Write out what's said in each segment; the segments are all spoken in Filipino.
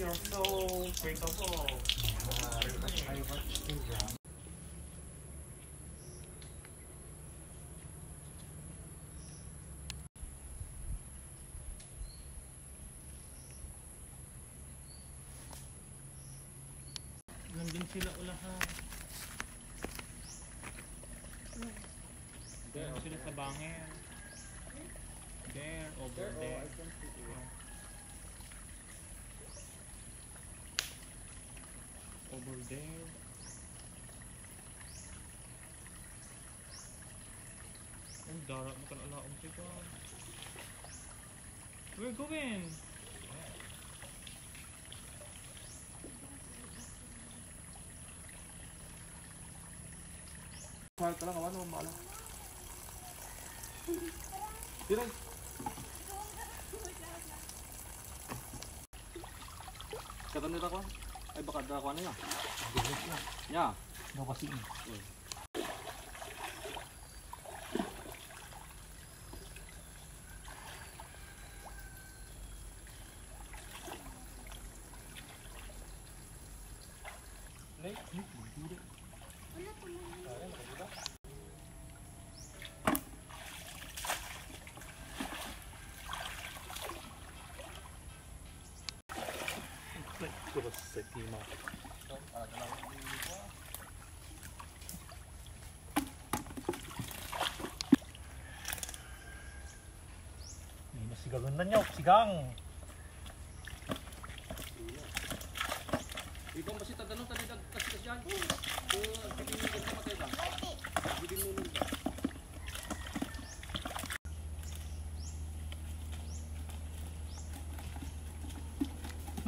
you're so capable. I watched the drama. Nandun sila ulahan. Nandun sila sa bangin. There, over there. Over there. Ang darat mo ka na alaong siya. We're going! Mahal ka lang, awan mo, mahal. Tira. Kata nila ko? Ay baka da ko ano ya? Ya. No kasi. Terus setima. Hindi na sigagan na niyo. Sigang. Ikaw masih tatanong tadi dag kasi kasi yan. Kung hindi mo ka matay ba? Hindi mo nun ba?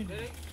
Hey.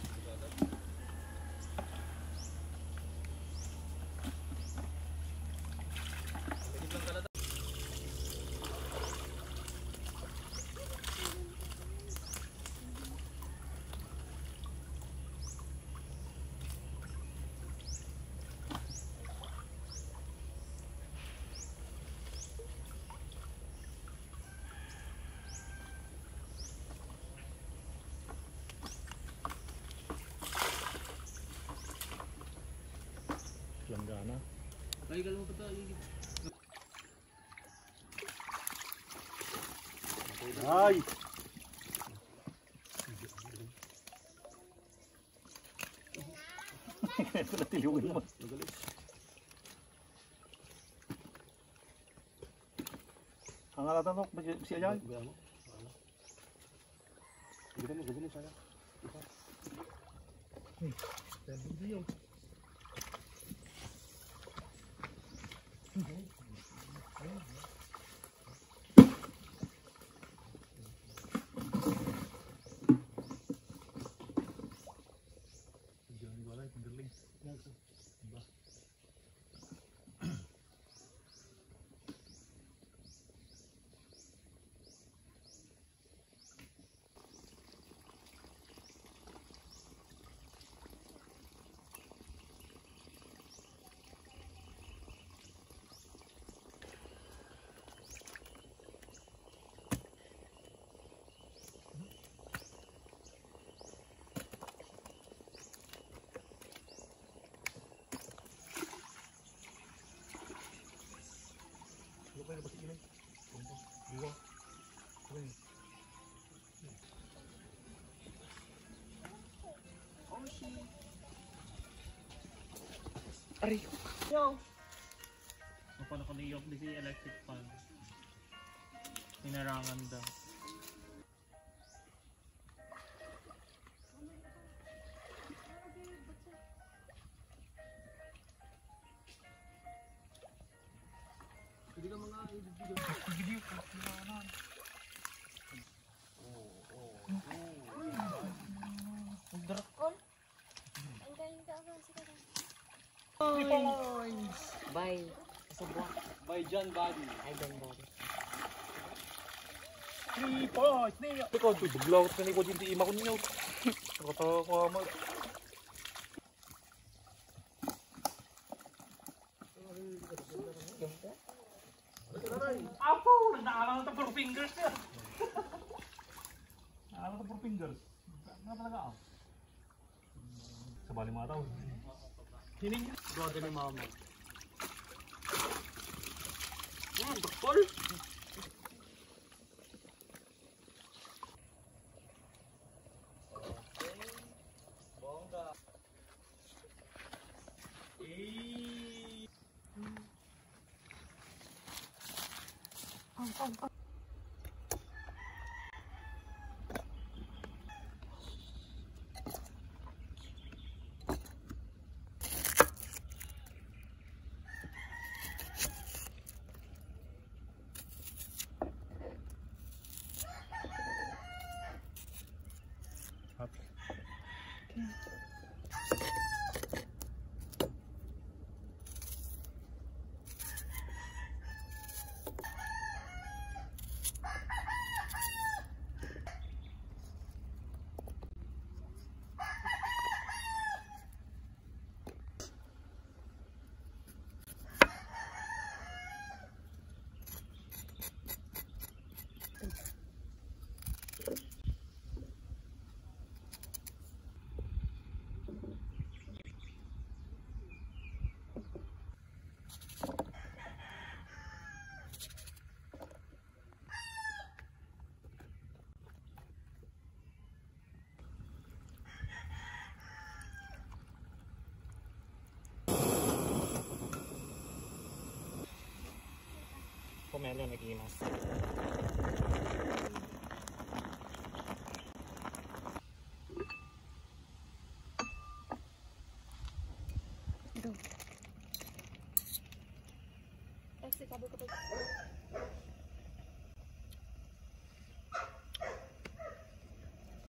Ay, galang pa tayo. Ay! Ito na tiliwin mo. Ang alatan mo, si Ayan? Gaya mo. Ano? Okay. Mo, gawin mo saya. Kapag ako niyok di si electric fan. Inarangan daw. Hindi ka mga ibigay. Bye. Sa buwan. By John Body. Ay, don't worry. Three points! Ikaw, ito, buglaw ka ni ko din ti ima ko ninyo. Nakatawa ko ama. Apo! Naalang ito four fingers niya. Nakala ko for fingers. Ano talaga ako? Sa bali mga tao. Hining. Doon din ni mama. Yan, bakol. Pomelo nagimas. Kasi sabi ko pa